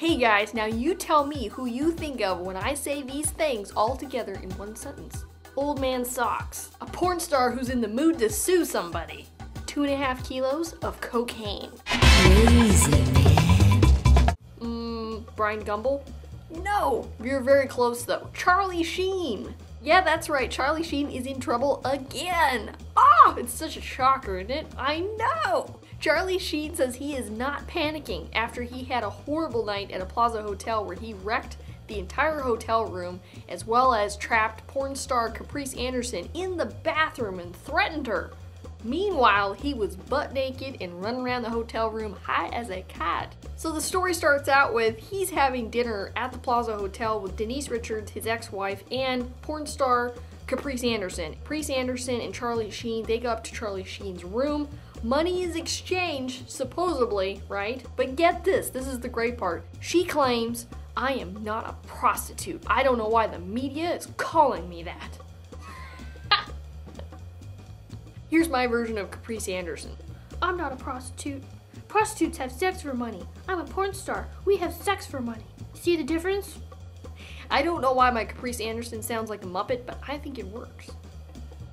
Hey guys, now you tell me who you think of when I say these things all together in one sentence. Old man socks. A porn star who's in the mood to sue somebody. Two and a half kilos of cocaine. Crazy man. Mmm, Brian Gumbel? No! You're very close though. Charlie Sheen! Yeah, that's right, Charlie Sheen is in trouble again! Ah, it's such a shocker, isn't it? I know! Charlie Sheen says he is not panicking after he had a horrible night at a Plaza Hotel where he wrecked the entire hotel room as well as trapped porn star Caprice Anderson in the bathroom and threatened her. Meanwhile, he was butt naked and running around the hotel room high as a cat. So the story starts out with he's having dinner at the Plaza Hotel with Denise Richards, his ex-wife, and porn star Caprice Anderson. Caprice Anderson and Charlie Sheen, they go up to Charlie Sheen's room. Money is exchanged, supposedly, right? But get this, this is the great part. She claims, I am not a prostitute. I don't know why the media is calling me that. Here's my version of Caprice Anderson. I'm not a prostitute. Prostitutes have sex for money. I'm a porn star. We have sex for money. See the difference? I don't know why my Caprice Anderson sounds like a Muppet, but I think it works.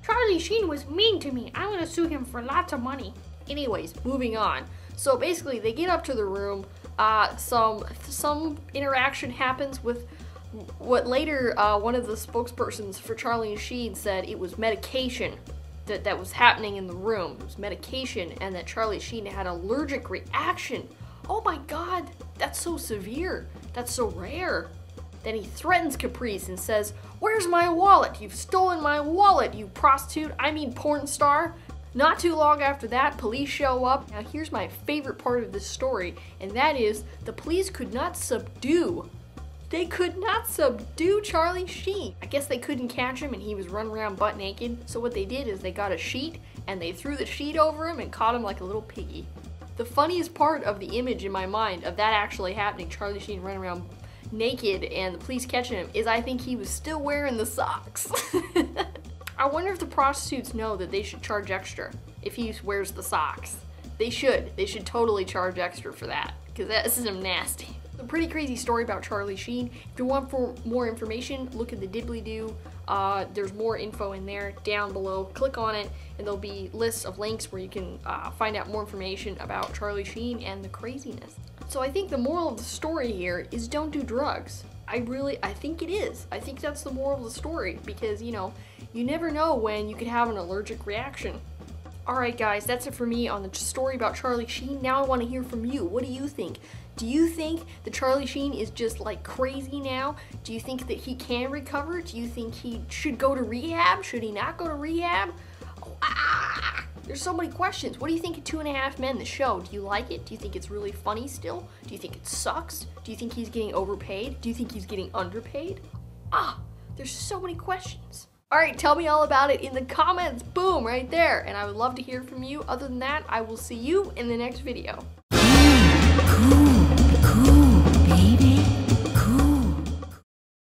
Charlie Sheen was mean to me. I'm gonna sue him for lots of money. Anyways, moving on. So basically, they get up to the room. Uh, some some interaction happens with what later uh, one of the spokespersons for Charlie Sheen said it was medication that, that was happening in the room. It was medication, and that Charlie Sheen had an allergic reaction. Oh my god, that's so severe. That's so rare. Then he threatens Caprice and says, Where's my wallet? You've stolen my wallet, you prostitute, I mean porn star. Not too long after that, police show up. Now, here's my favorite part of this story, and that is the police could not subdue. They could not subdue Charlie Sheen. I guess they couldn't catch him and he was running around butt naked. So, what they did is they got a sheet and they threw the sheet over him and caught him like a little piggy. The funniest part of the image in my mind of that actually happening, Charlie Sheen running around naked and the police catching him, is I think he was still wearing the socks. I wonder if the prostitutes know that they should charge extra if he wears the socks. They should. They should totally charge extra for that because that is some nasty. A pretty crazy story about Charlie Sheen. If you want for more information, look at the Dibbly Doo. Uh, there's more info in there down below. Click on it, and there'll be lists of links where you can uh, find out more information about Charlie Sheen and the craziness. So I think the moral of the story here is don't do drugs. I really, I think it is. I think that's the moral of the story because, you know, you never know when you could have an allergic reaction. Alright guys, that's it for me on the story about Charlie Sheen. Now I want to hear from you. What do you think? Do you think that Charlie Sheen is just like crazy now? Do you think that he can recover? Do you think he should go to rehab? Should he not go to rehab? Oh, ah, there's so many questions. What do you think of Two and a Half Men, the show? Do you like it? Do you think it's really funny still? Do you think it sucks? Do you think he's getting overpaid? Do you think he's getting underpaid? Ah, there's so many questions. All right, tell me all about it in the comments. Boom, right there. And I would love to hear from you. Other than that, I will see you in the next video. Cool, cool.